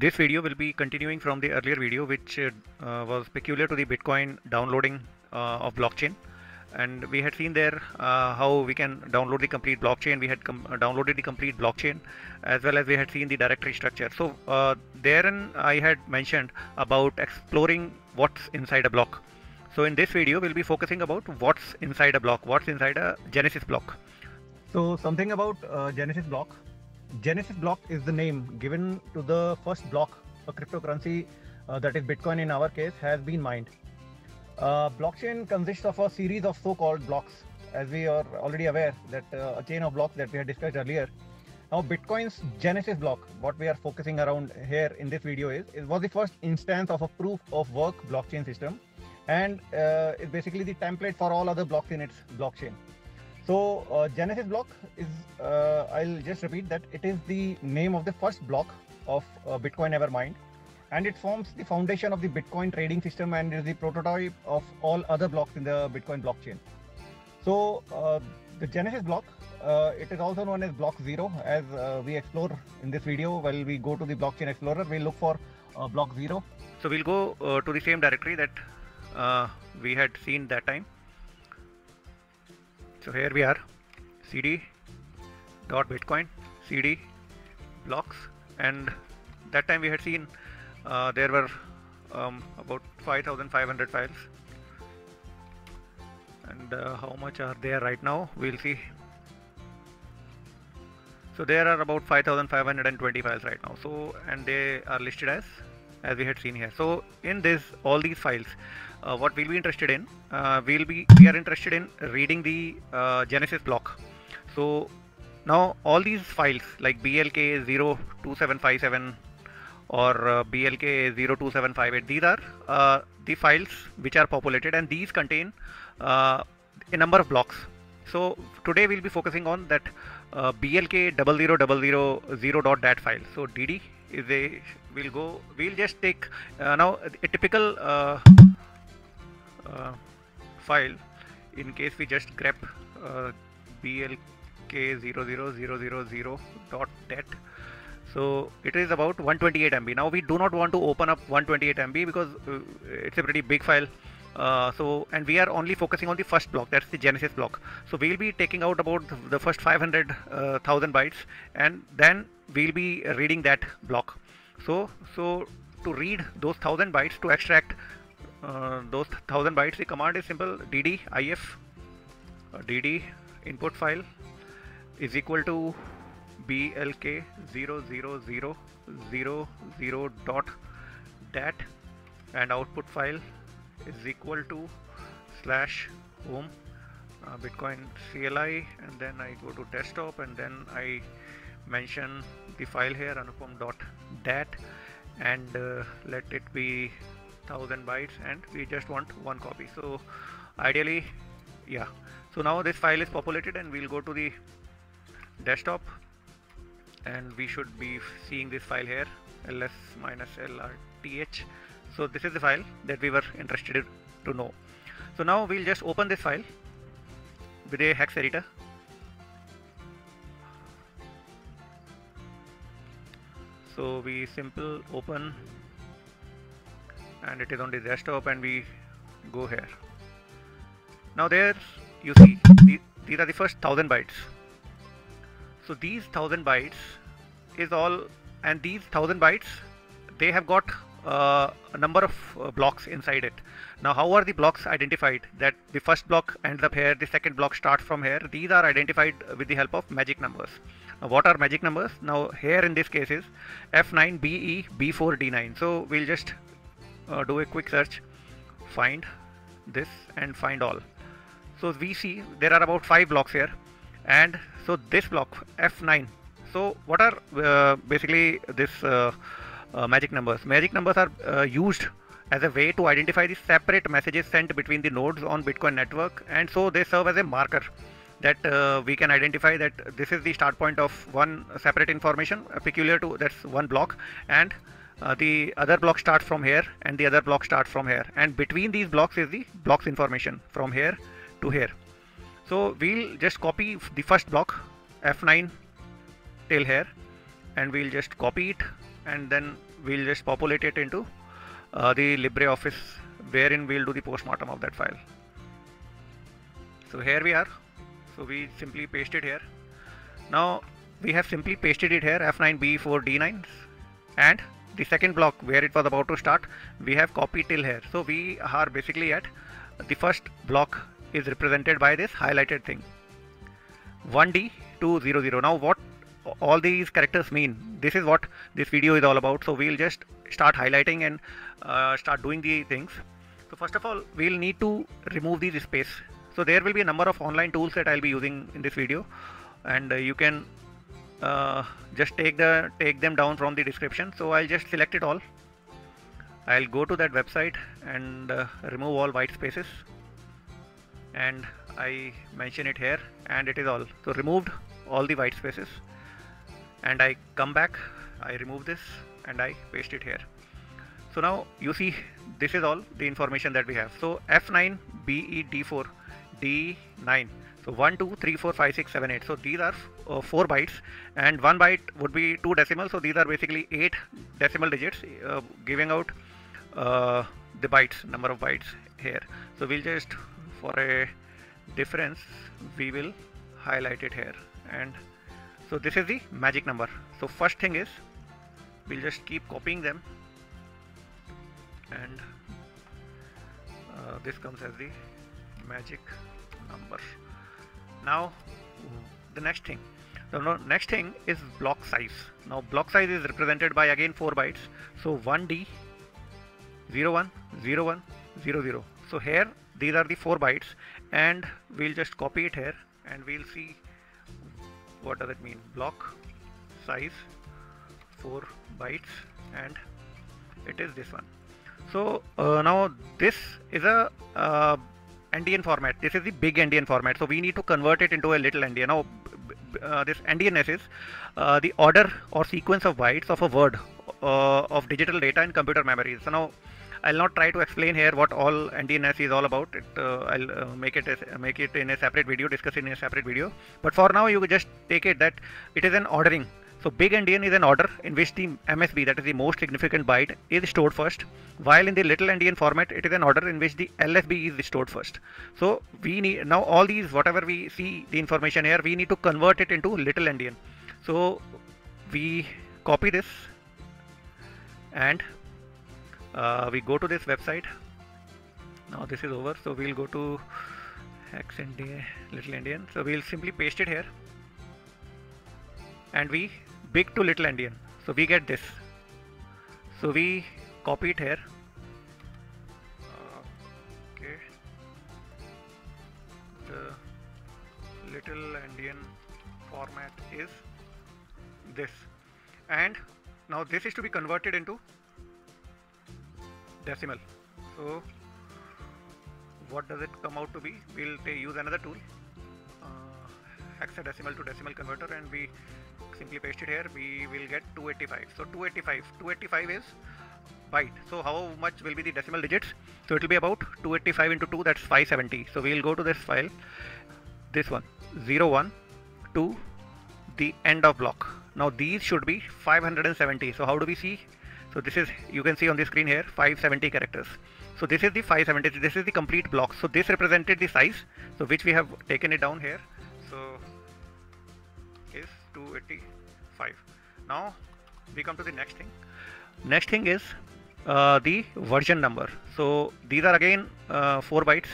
This video will be continuing from the earlier video which uh, uh, was peculiar to the Bitcoin downloading uh, of blockchain. And we had seen there uh, how we can download the complete blockchain. We had uh, downloaded the complete blockchain as well as we had seen the directory structure. So uh, therein I had mentioned about exploring what's inside a block. So in this video we'll be focusing about what's inside a block what's inside a Genesis block. So something about Genesis block Genesis block is the name given to the first block, a cryptocurrency uh, that is Bitcoin in our case, has been mined. Uh, blockchain consists of a series of so-called blocks, as we are already aware that uh, a chain of blocks that we had discussed earlier. Now, Bitcoin's Genesis block, what we are focusing around here in this video is, it was the first instance of a proof of work blockchain system, and uh, it's basically the template for all other blocks in its blockchain. So uh, Genesis block is, uh, I'll just repeat that it is the name of the first block of uh, Bitcoin ever mined and it forms the foundation of the Bitcoin trading system and is the prototype of all other blocks in the Bitcoin blockchain. So uh, the Genesis block, uh, it is also known as block zero as uh, we explore in this video while we go to the blockchain explorer, we'll look for block zero. So we'll go to the same directory that we had seen that time so here we are. Cd dot bitcoin cd blocks. And that time we had seen uh, there were um, about 5500 files. And uh, how much are there right now? We'll see. So there are about 5520 files right now. So and they are listed as as we had seen here. So in this all these files uh, what we'll be interested in uh, we'll be we are interested in reading the uh, genesis block. So now all these files like blk 02757 or uh, blk 02758 these are uh, the files which are populated and these contain uh, a number of blocks. So today we'll be focusing on that blk 0000 dot dat file. So dd is a we'll go we'll just take now a typical uh, file in case we just grep uh, blk00000.dat so it is about 128 MB now we do not want to open up 128 MB because uh, it's a pretty big file. Uh, so and we are only focusing on the first block that's the genesis block. So we'll be taking out about the first 500 uh, thousand bytes and then we'll be reading that block. So so to read those thousand bytes to extract those thousand bytes the command is simple dd if dd input file is equal to blk 00000 dot dat and output file is equal to slash home uh, bitcoin cli and then i go to desktop and then i mention the file here anupam dot dat and uh, let it be 1000 bytes and we just want one copy. So ideally yeah. So now this file is populated and we'll go to the desktop and we should be seeing this file here ls minus lrth. So this is the file that we were interested to know. So now we'll just open this file with a hex editor. So we simple open and it is on the desktop and we go here. Now there you see these are the first thousand bytes. So these thousand bytes is all and these thousand bytes they have got uh, a number of uh, blocks inside it. Now how are the blocks identified? That the first block ends up here the second block starts from here. These are identified with the help of magic numbers. Now what are magic numbers? Now here in this case is f9 be b4 d9 so we'll just uh, do a quick search find this and find all. So we see there are about five blocks here and so this block f9 so what are uh, basically this uh, uh magic numbers? Magic numbers are uh, used as a way to identify the separate messages sent between the nodes on bitcoin network and so they serve as a marker that uh, we can identify that this is the start point of one separate information peculiar to that's one block and uh, the other block starts from here and the other block starts from here. And between these blocks is the blocks information from here to here. So we'll just copy the first block f9 till here. And we'll just copy it and then we'll just populate it into uh, the LibreOffice wherein we'll do the postmortem of that file. So here we are. So we simply paste it here. Now we have simply pasted it here F9B4 D9 and the second block where it was about to start we have copied till here. So we are basically at the first block is represented by this highlighted thing. 1D 200 now what all these characters mean this is what this video is all about. So we'll just start highlighting and uh, start doing the things. So first of all we'll need to remove these space. So there will be a number of online tools that I'll be using in this video. And uh, you can uh, just take the take them down from the description. So I'll just select it all. I'll go to that website and uh, remove all white spaces. And I mention it here and it is all. So removed all the white spaces. And I come back I remove this and I paste it here. So now you see this is all the information that we have. So F9 BED4 D9 so 1 2 3 4 5 6 7 8 so these are uh, 4 bytes and 1 byte would be 2 decimal so these are basically 8 decimal digits uh, giving out uh, the bytes number of bytes here. So we'll just for a difference we will highlight it here. And so this is the magic number. So first thing is we'll just keep copying them. And uh, this comes as the magic number. Now the next thing the next thing is block size. Now block size is represented by again 4 bytes. So 1d 01 01 00 so here these are the 4 bytes and we'll just copy it here and we'll see what does it mean. Block size 4 bytes and it is this one. So uh, now this is a uh, endian format. This is the big endian format. So we need to convert it into a little endian. Now uh, this endianness is uh, the order or sequence of bytes of a word uh, of digital data in computer memory so now I'll not try to explain here what all endianness is all about. It, uh, I'll uh, make it make it in a separate video, discuss it in a separate video. But for now, you just take it that it is an ordering. So big endian is an order in which the MSB, that is the most significant byte, is stored first, while in the little endian format, it is an order in which the LSB is stored first. So we need now all these whatever we see the information here, we need to convert it into little endian. So we copy this and uh, we go to this website now this is over so we'll go to hex endian little endian so we'll simply paste it here and we big to little endian so we get this. So we copy it here. Okay. The little endian format is this. And now this is to be converted into decimal. So what does it come out to be? We'll use another tool. Uh, hexadecimal to decimal converter and we simply paste it here we will get 285 so 285 285 is byte. So how much will be the decimal digits? So it will be about 285 into 2 that's 570 so we'll go to this file. This one 01 to the end of block. Now these should be 570 so how do we see? So this is you can see on the screen here 570 characters. So this is the 570 this is the complete block. So this represented the size. So which we have taken it down here. So 285 now we come to the next thing. Next thing is uh, the version number. So these are again uh, 4 bytes.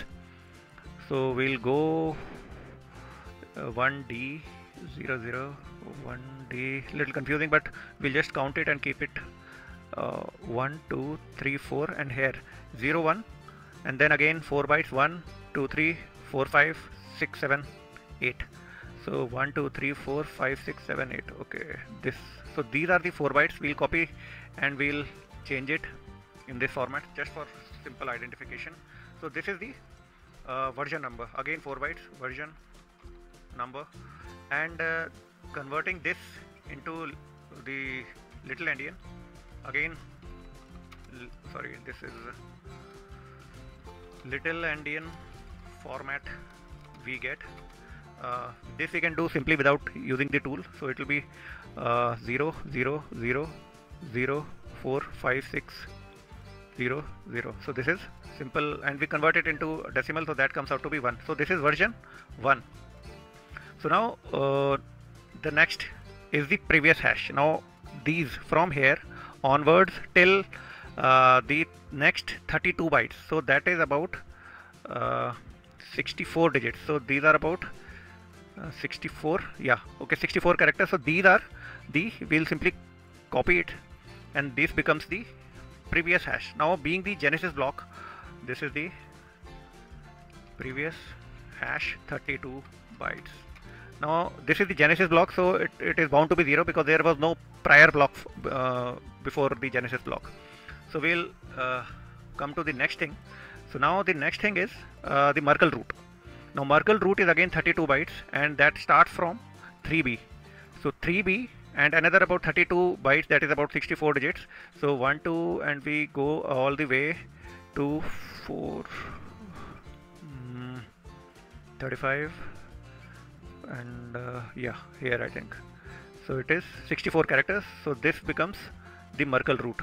So we'll go uh, 1d 00 1d little confusing but we'll just count it and keep it uh, 1 2 3 4 and here. 0 1 and then again 4 bytes 1 2 3 4 5 6 7 8 so 1 2 3 4 5 6 7 8 okay. This so these are the 4 bytes. We'll copy and we'll change it in this format just for simple identification. So this is the uh, version number. Again 4 bytes version number. And uh, converting this into the little endian. Again sorry this is little endian format we get uh, this we can do simply without using the tool. So it will be uh, 0 0 0 0 4 5 6 0 0 so this is simple and we convert it into decimal so that comes out to be 1 so this is version 1 so now uh, the next is the previous hash. Now these from here onwards till uh, the next 32 bytes. So that is about uh, 64 digits. So these are about uh, 64 yeah okay 64 characters. So these are the we'll simply copy it and this becomes the previous hash. Now being the genesis block this is the previous hash 32 bytes. Now this is the genesis block so it, it is bound to be zero because there was no prior block uh, before the genesis block. So we'll uh, come to the next thing. So now the next thing is uh, the merkle root now merkle root is again 32 bytes and that starts from 3b so 3b and another about 32 bytes that is about 64 digits. So 1 2 and we go all the way to 4 mm, 35 and uh, yeah here I think. So it is 64 characters. So this becomes the Merkle root.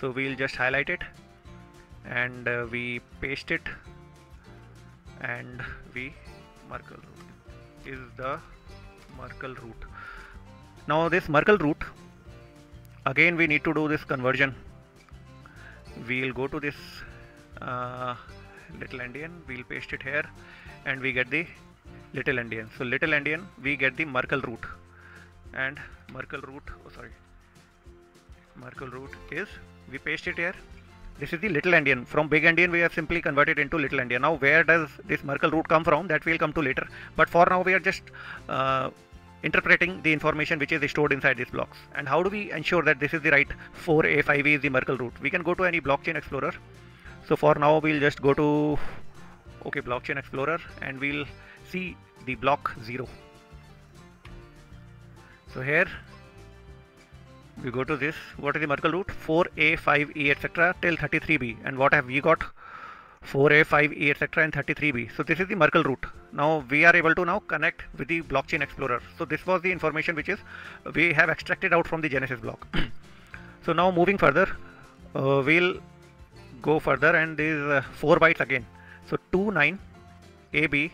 So we'll just highlight it and uh, we paste it and we Merkle root is the Merkle root. Now this Merkle root again we need to do this conversion. We'll go to this uh, little endian we'll paste it here and we get the little endian. So little endian we get the merkle root. And merkle root oh sorry. Merkle root is we paste it here this is the little endian from big endian we have simply converted into little endian now where does this merkle root come from? That we will come to later. But for now we are just uh, interpreting the information which is stored inside these blocks. And how do we ensure that this is the right 4a5e is the merkle root we can go to any blockchain explorer. So for now we'll just go to okay blockchain explorer and we'll see the block 0 so here we go to this. What is the Merkle root 4a 5e etc till 33b and what have we got? 4a 5e etc and 33b so this is the Merkle root now we are able to now connect with the blockchain explorer. So this was the information which is we have extracted out from the genesis block. So now moving further uh, we'll go further and there is uh, 4 bytes again. So 2 9 ab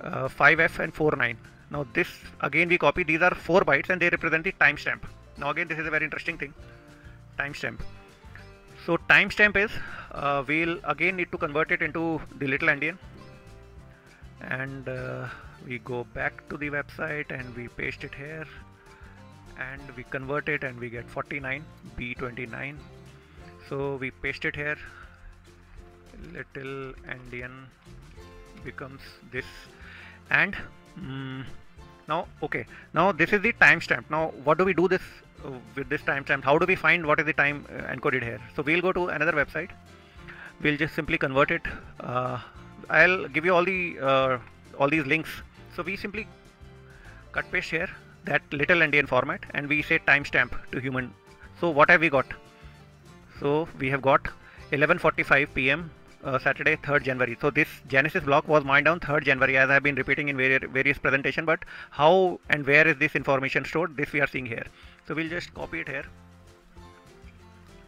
uh, 5f and 49 now this again we copy these are 4 bytes and they represent the timestamp. Now again this is a very interesting thing. Timestamp. So timestamp is uh, we'll again need to convert it into the little endian and uh, we go back to the website and we paste it here. And we convert it and we get 49 b29 so we paste it here. Little endian becomes this. And mm, now okay. Now this is the timestamp. Now what do we do this uh, with this timestamp? How do we find what is the time uh, encoded here? So we'll go to another website. We'll just simply convert it. Uh, I'll give you all the uh, all these links. So we simply cut paste here that little endian format and we say timestamp to human. So what have we got? So we have got 11:45 p.m uh, Saturday 3rd January. So this Genesis block was mined down 3rd January as I have been repeating in various, various presentation but how and where is this information stored this we are seeing here. So we'll just copy it here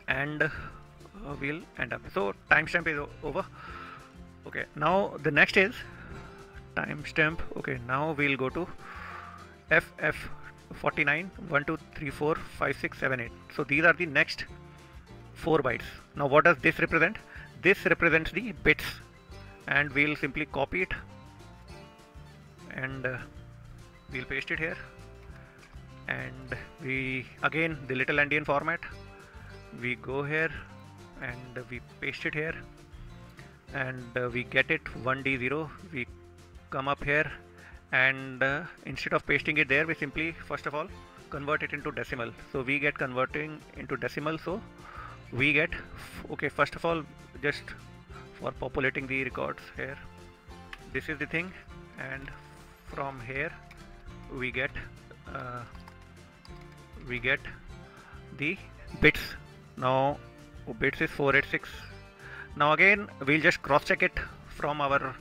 and uh, we'll end up. So timestamp is over. Okay now the next is timestamp. Okay now we'll go to FF 49 1 2 3 4 5 6 7 8 so these are the next 4 bytes now what does this represent this represents the bits. And we'll simply copy it. And uh, we'll paste it here. And we again the little endian format. We go here and we paste it here. And uh, we get it 1d0 we come up here. And uh, instead of pasting it there we simply first of all convert it into decimal. So we get converting into decimal. So we get okay first of all just for populating the records here this is the thing and from here we get uh, we get the bits. Now bits is 486 now again we'll just cross check it from our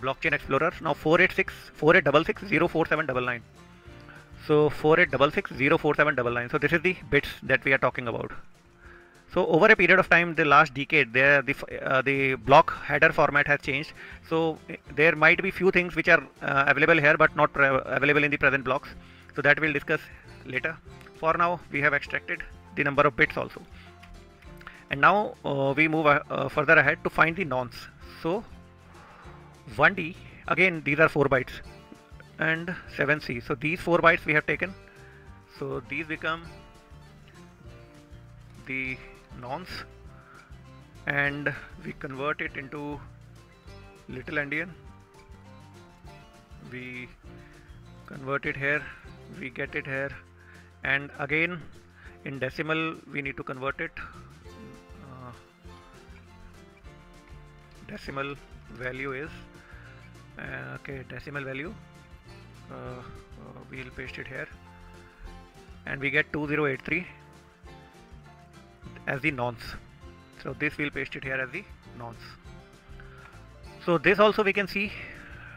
blockchain explorer. Now 486 4866 04799 so 4866 04799 so this is the bits that we are talking about so over a period of time the last decade the uh, the block header format has changed. So there might be few things which are uh, available here but not available in the present blocks. So that we'll discuss later. For now we have extracted the number of bits also. And now uh, we move uh, further ahead to find the nonce. So 1d again these are 4 bytes and 7c so these 4 bytes we have taken. So these become the nonce and we convert it into little endian we convert it here we get it here and again in decimal we need to convert it. Uh, decimal value is uh, okay decimal value. Uh, uh we'll paste it here. And we get 2083 as the nonce. So this we'll paste it here as the nonce. So this also we can see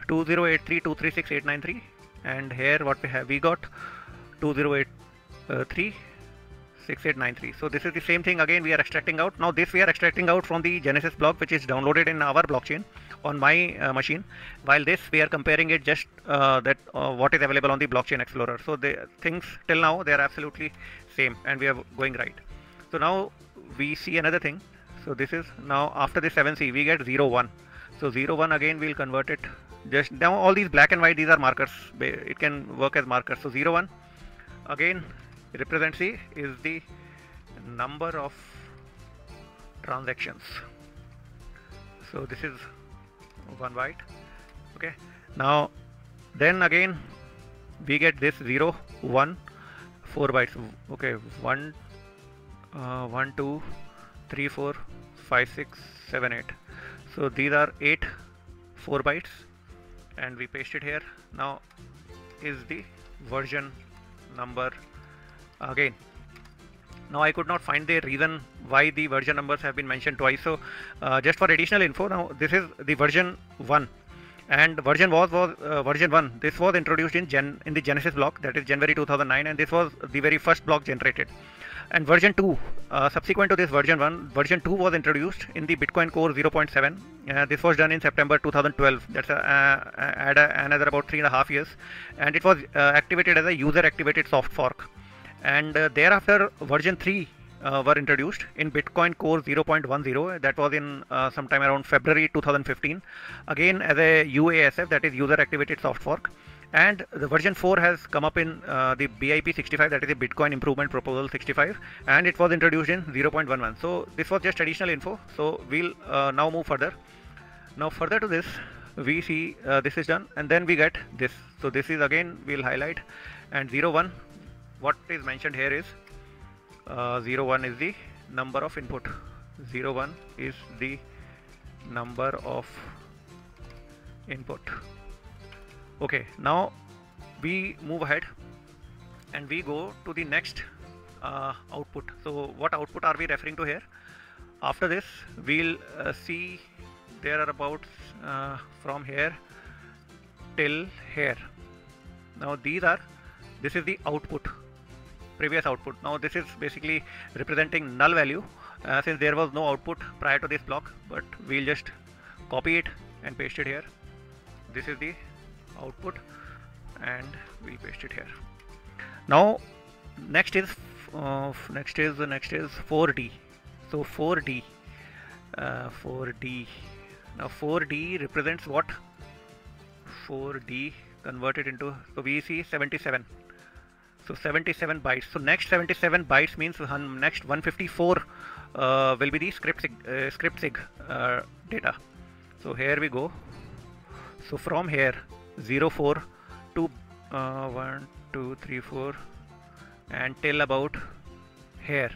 2083236893 and here what we have we got 2083 6893 so this is the same thing again we are extracting out. Now this we are extracting out from the genesis block which is downloaded in our blockchain on my uh, machine. While this we are comparing it just uh, that uh, what is available on the blockchain explorer. So the things till now they are absolutely same and we are going right so now we see another thing. So this is now after this 7c we get 0 1 so 0 1 again we'll convert it. Just now all these black and white these are markers. It can work as markers. So 0 1 again represents the is the number of transactions. So this is one byte. Okay. Now then again we get this 0 1 4 bytes. Okay 1 uh, 1 2 3 4 5 6 7 8 so these are 8 4 bytes and we paste it here. Now is the version number again. Now I could not find the reason why the version numbers have been mentioned twice. So uh, just for additional info now this is the version 1 and version was was uh, version 1 this was introduced in gen in the genesis block that is january 2009 and this was the very first block generated and version 2 uh, subsequent to this version 1 version 2 was introduced in the bitcoin core 0.7 uh, this was done in september 2012 that's uh, uh at another about three and a half years. And it was uh, activated as a user activated soft fork. And uh, thereafter version 3 uh, were introduced in Bitcoin Core 0.10 that was in sometime around February 2015 again as a UASF that is user activated soft fork and the version 4 has come up in uh, the BIP 65 that is the Bitcoin Improvement Proposal 65 and it was introduced in 0.11 so this was just additional info. So we'll uh, now move further. Now further to this we see uh, this is done and then we get this. So this is again we'll highlight. And 01 what is mentioned here is uh, 01 is the number of input. 01 is the number of input okay now we move ahead and we go to the next uh, output. So what output are we referring to here? After this we'll uh, see there are about uh, from here till here. Now these are this is the output previous output. Now this is basically representing null value uh, since there was no output prior to this block but we'll just copy it and paste it here. This is the output and we'll paste it here. Now next is uh, next is the next is 4d so 4d uh, 4d now 4d represents what? 4d converted into so we see 77 so 77 bytes. So next 77 bytes means next 154 uh, will be the script sig, uh, script sig uh, data. So here we go. So from here 0 4 to uh, 1 2 3 4 and till about here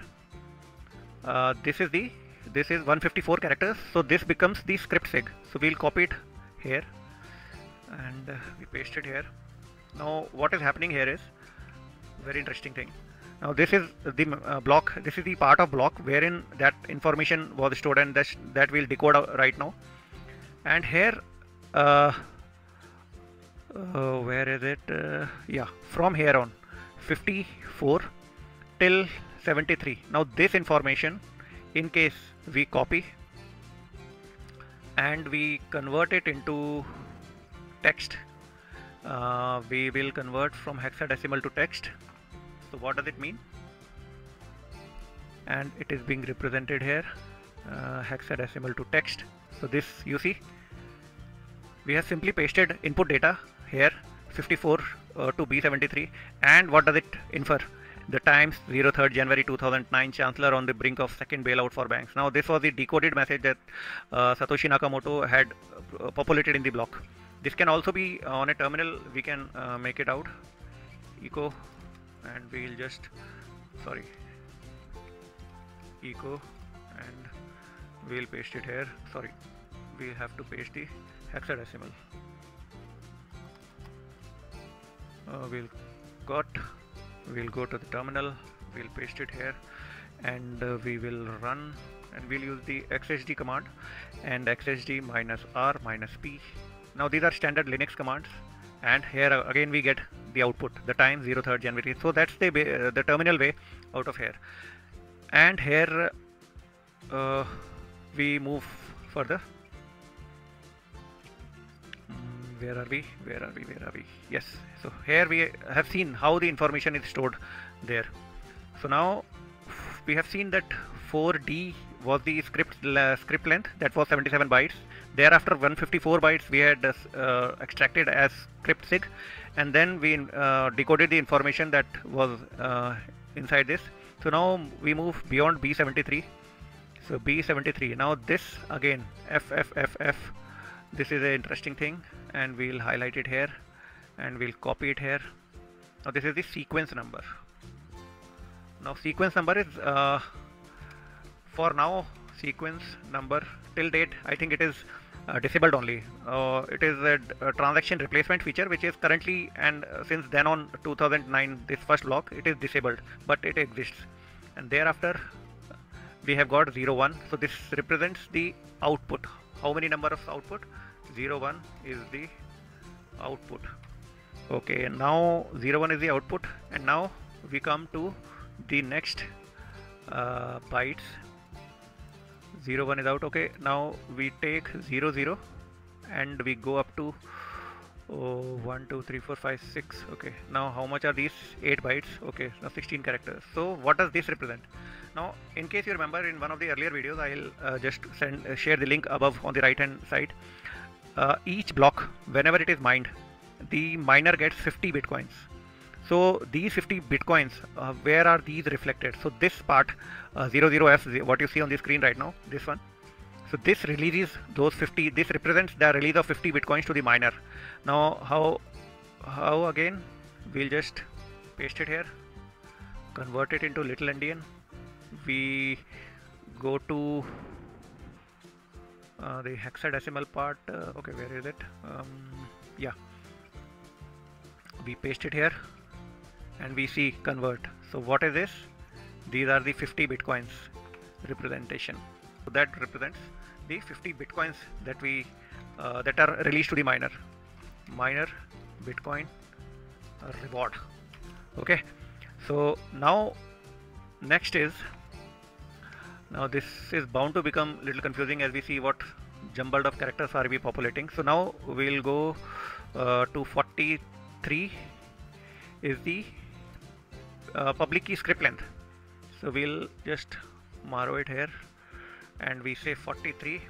uh, this is the this is 154 characters. So this becomes the script sig so we'll copy it here and uh, we paste it here. Now what is happening here is very interesting thing. Now this is the uh, block this is the part of block wherein that information was stored and that that will decode right now. And here uh, where is it? Uh, yeah from here on. 54 till 73 now this information in case we copy and we convert it into text uh, we will convert from hexadecimal to text. So what does it mean? And it is being represented here uh, hexadecimal to text. So this you see we have simply pasted input data here 54 uh, to B73 and what does it infer? The Times 03rd January 2009 Chancellor on the brink of second bailout for banks. Now this was the decoded message that uh, Satoshi Nakamoto had uh, populated in the block. This can also be on a terminal. We can uh, make it out. Echo and we'll just sorry. Echo and we'll paste it here. Sorry. We have to paste the hexadecimal uh, we'll got we'll go to the terminal we'll paste it here and uh, we will run and we'll use the xxd command and xxd minus r minus p. Now these are standard linux commands and here uh, again we get the output the time 03rd january. So that's the uh, the terminal way out of here. And here uh, we move further where are we? Where are we? Where are we? Yes. So here we have seen how the information is stored there. So now we have seen that 4d was the script uh, script length. That was 77 bytes. Thereafter 154 bytes we had uh, extracted as script sig. And then we uh, decoded the information that was uh, inside this. So now we move beyond b73 so b73 now this again f f f f this is an interesting thing and we'll highlight it here and we'll copy it here. Now this is the sequence number. Now sequence number is uh, for now sequence number till date I think it is uh, disabled only. Uh, it is a, a, transaction replacement feature which is currently and uh, since then on 2009 this first block it is disabled but it exists. And thereafter we have got 0 1 so this represents the output. How many number of output 0 1 is the output. Okay now 0 1 is the output and now we come to the next uh, bytes. 0 1 is out okay. Now we take 0 0 and we go up to oh, 1 2 3 4 5 6 okay. Now how much are these 8 bytes? Okay now 16 characters. So what does this represent? Now in case you remember in one of the earlier videos I'll uh, just send uh, share the link above on the right hand side uh, each block whenever it is mined the miner gets 50 bitcoins. So these 50 bitcoins uh, where are these reflected? So this part uh, 00f what you see on the screen right now this one. So this releases those 50 this represents the release of 50 bitcoins to the miner. Now how how again? We'll just paste it here. Convert it into little endian. We go to uh, the hexadecimal part uh, okay where is it? Um, yeah. We paste it here and we see convert. So what is this? These are the 50 bitcoins representation. So that represents the 50 bitcoins that we uh, that are released to the miner. Miner bitcoin reward. Okay. So now next is now this is bound to become a little confusing as we see what jumbled of characters are we populating. So now we'll go uh, to 43 is the uh, public key script length. So we'll just marrow it here and we say 43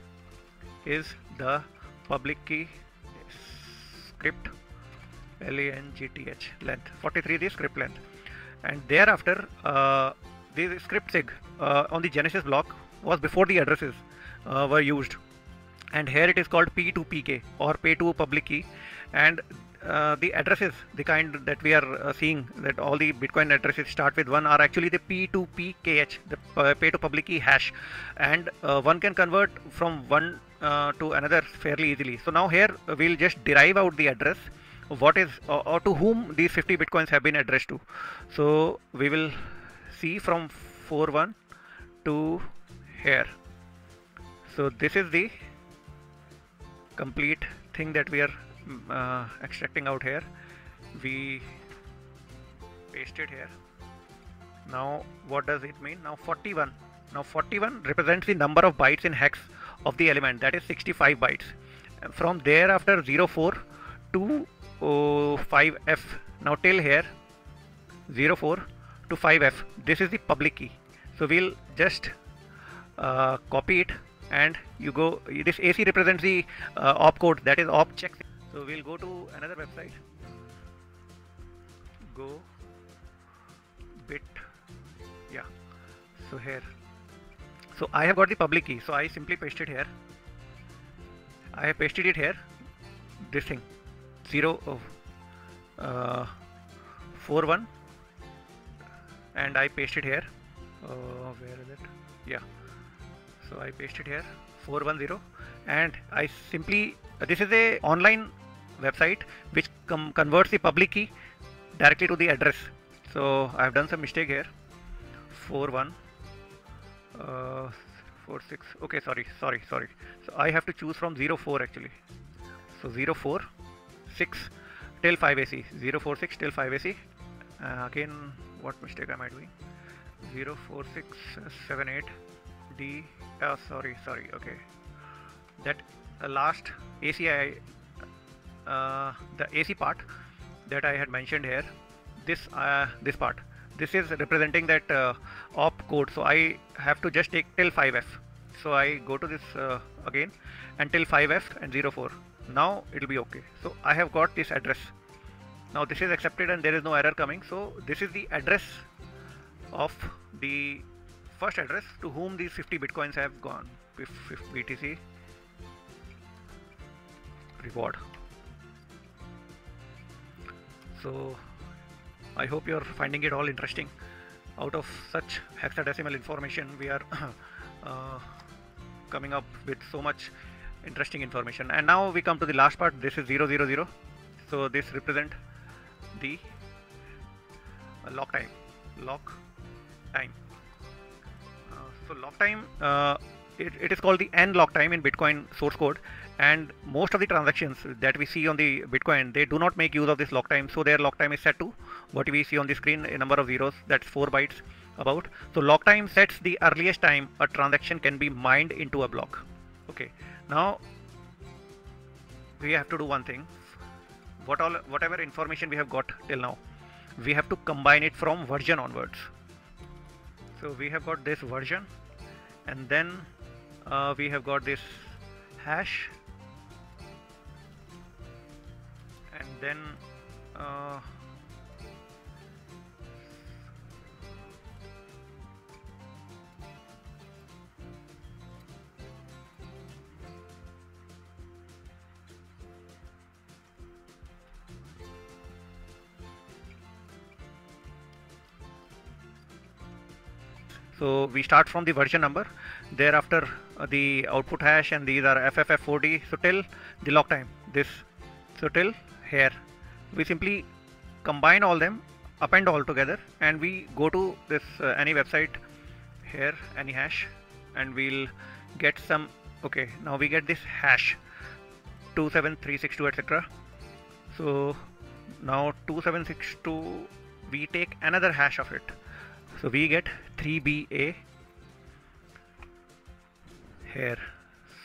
is the public key script length length. 43 is the script length. And thereafter uh, the script sig uh, on the genesis block was before the addresses uh, were used and here it is called p2pk or pay to public key and uh, the addresses, the kind that we are uh, seeing that all the Bitcoin addresses start with one are actually the P2PKH, the uh, pay to public key hash, and uh, one can convert from one to another fairly easily. So now here we'll just derive out the address, what is or to whom these 50 Bitcoins have been addressed to. So we will see from 4.1 to here. So this is the complete thing that we are uh, extracting out here. We paste it here. Now what does it mean? Now 41 now 41 represents the number of bytes in hex of the element that is 65 bytes. From there after 04 to oh, 5f now till here 04 to 5f this is the public key. So we'll just uh, copy it and you go this AC represents the uh, opcode that is op check. So we'll go to another website. Go bit. Yeah. So here. So I have got the public key. So I simply paste it here. I have pasted it here. This thing. 0 of uh, 4 1 and I paste it here. Uh, where is it? Yeah. So I paste it here 410 and I simply this is a online website which converts the public key directly to the address. So I have done some mistake here. 41 uh, 46 okay sorry sorry sorry. So I have to choose from 04 actually. So 04 6 till 5 AC 046 till 5 AC uh, again what mistake am I doing? 04678 D oh sorry sorry okay. That uh, last ACI uh, the AC part that I had mentioned here this uh, this part this is representing that uh, op code. So I have to just take till 5f so I go to this uh, again until 5f and 04 now it will be okay. So I have got this address now this is accepted and there is no error coming. So this is the address of the first address to whom these 50 bitcoins have gone. If, if BTC reward. So I hope you're finding it all interesting. Out of such hexadecimal information we are uh, coming up with so much interesting information. And now we come to the last part. This is 000 so this represent the lock time. Lock time. Uh, so lock time uh, it, it is called the n lock time in bitcoin source code. And most of the transactions that we see on the bitcoin they do not make use of this lock time. So their lock time is set to what we see on the screen a number of zeros that's 4 bytes about. So lock time sets the earliest time a transaction can be mined into a block. Okay. Now we have to do one thing what all whatever information we have got till now we have to combine it from version onwards. So we have got this version and then uh, we have got this hash and then uh, so we start from the version number. Thereafter uh, the output hash and these are FFF40 so till the lock time this. So till here. We simply combine all them append all together and we go to this uh, any website here any hash and we'll get some okay now we get this hash 27362 etc so now 2762 we take another hash of it so we get 3BA here.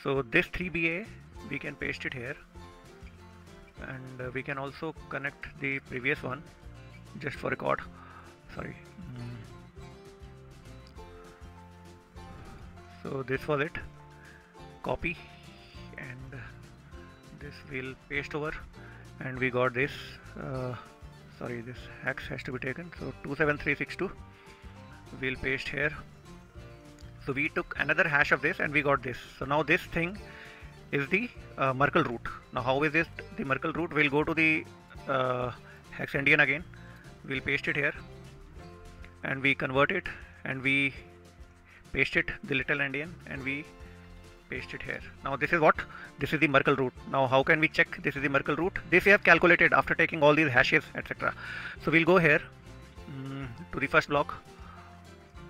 So this 3BA we can paste it here. And uh, we can also connect the previous one just for record. Sorry. Mm. so this was it. Copy. And this will paste over. And we got this uh, sorry this hex has to be taken. So 27362 we'll paste here. So we took another hash of this and we got this. So now this thing is the uh, Merkle root. Now how is this the Merkle root? We'll go to the uh, hex endian again. We'll paste it here and we convert it and we paste it the little endian and we paste it here. Now this is what? This is the Merkle root. Now how can we check this is the Merkle root? This we have calculated after taking all these hashes etc so we'll go here um, to the first block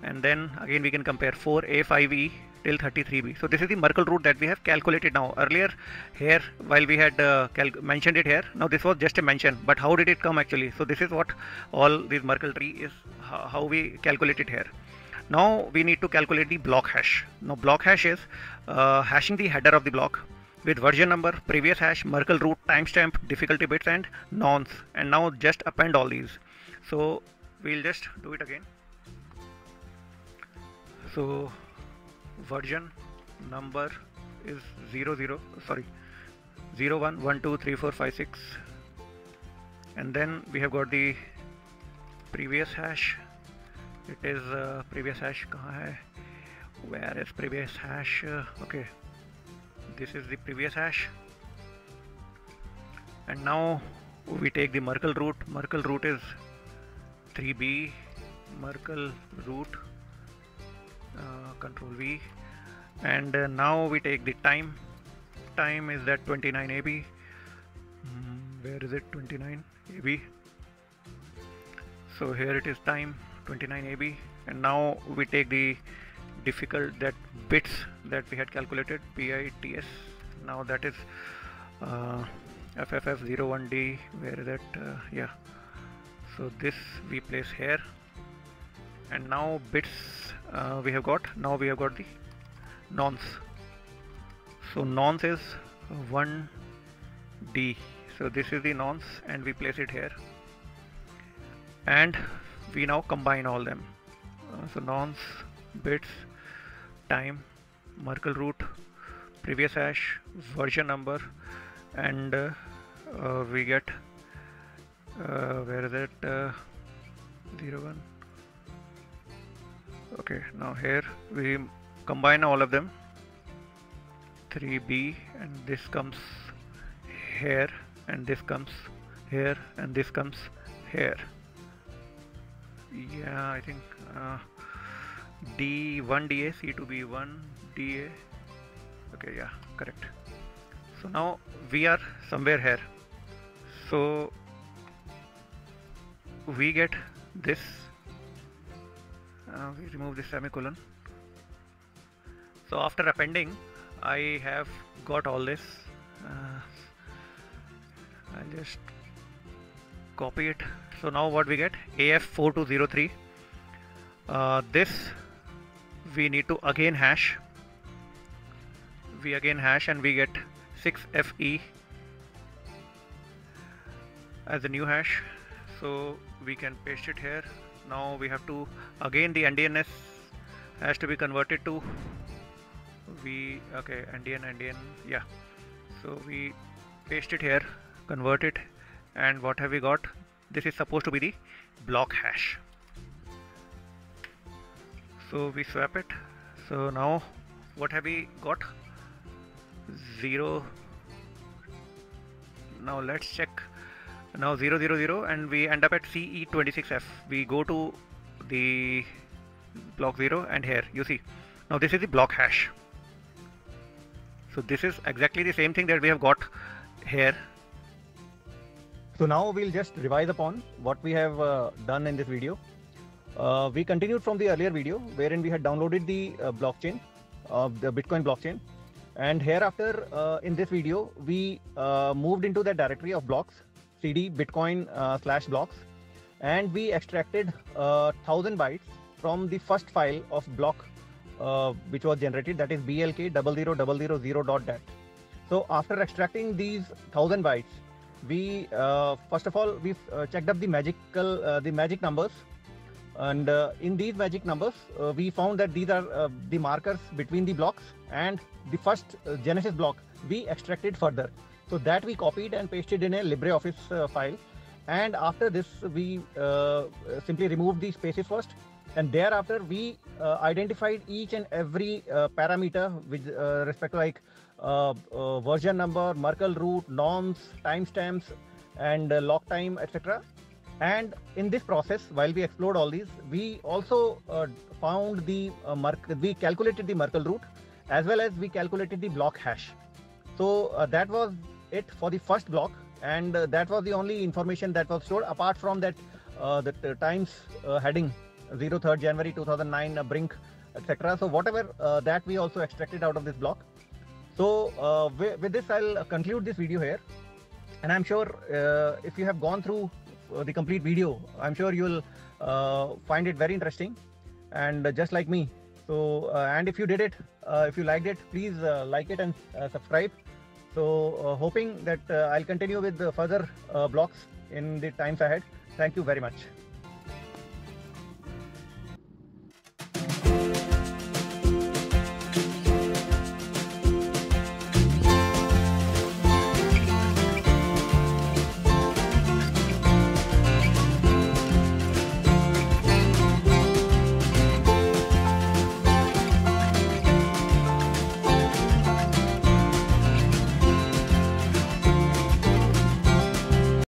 and then again we can compare 4a5e till 33b. So this is the Merkle root that we have calculated now. Earlier here while we had uh, mentioned it here, now this was just a mention, but how did it come actually? So this is what all this Merkle tree is, how we calculate it here. Now we need to calculate the block hash. Now block hash is uh, hashing the header of the block with version number, previous hash, Merkle root, timestamp, difficulty bits and nonce and now just append all these. So we'll just do it again. So version number is 00, zero sorry 0 1 1 2 3 4 5 6 and then we have got the previous hash. It is uh, previous hash where is previous hash? Uh, okay. This is the previous hash. And now we take the Merkle root. Merkle root is 3b Merkle root control V. And uh, now we take the time. Time is that 29 AB mm, where is it? 29 AB so here it is time 29 AB and now we take the difficult that bits that we had calculated bits now that is uh, FFF01D where is that uh, yeah. So this we place here. And now bits uh, we have got now we have got the nonce. So nonce is 1d so this is the nonce and we place it here. And we now combine all them. Uh, so nonce bits time Merkle root previous hash version number and uh, uh, we get uh, where is it? Uh, 01 okay now here we combine all of them. 3b and this comes here and this comes here and this comes here. Yeah I think uh, D1 DA C2B 1 DA okay yeah correct. So now we are somewhere here. So we get this uh, we remove the semicolon. So after appending I have got all this. Uh, I'll just copy it. So now what we get? AF4203 uh, this we need to again hash. We again hash and we get 6FE as a new hash. So we can paste it here now we have to again the endianness has to be converted to we okay endian endian yeah. So we paste it here convert it and what have we got? This is supposed to be the block hash. So we swap it. So now what have we got? 0 now let's check now 0 0 0 and we end up at CE26F we go to the block 0 and here you see. Now this is the block hash. So this is exactly the same thing that we have got here. So now we'll just revise upon what we have uh, done in this video. Uh, we continued from the earlier video wherein we had downloaded the uh, blockchain of the bitcoin blockchain. And hereafter uh, in this video we uh, moved into the directory of blocks cd bitcoin uh, slash blocks. And we extracted uh, 1000 bytes from the first file of block uh, which was generated. That is blk 00000.dat so after extracting these 1000 bytes we uh, first of all we uh, checked up the magical uh, the magic numbers. And in these magic numbers we found that these are the markers between the blocks. And the first genesis block we extracted further so that we copied and pasted in a LibreOffice uh, file. And after this, we uh, simply removed the spaces first. And thereafter, we uh, identified each and every uh, parameter with uh, respect to like uh, version number, Merkle root, nonce, timestamps, and lock time, etc. And in this process, while we explored all these, we also found the we calculated the Merkle root as well as we calculated the block hash. So that was it for the first block and uh, that was the only information that was stored apart from that uh, the, the times uh, heading 03rd January 2009 uh, brink etc. So whatever uh, that we also extracted out of this block. So uh, with, with, this, I'll conclude this video here. And I'm sure uh, if you have gone through uh, the complete video, I'm sure you'll uh, find it very interesting and just like me. So, and if you did it, if you liked it, please like it and subscribe. So uh, hoping that uh, I'll continue with the further uh, blocks in the times ahead. Thank you very much.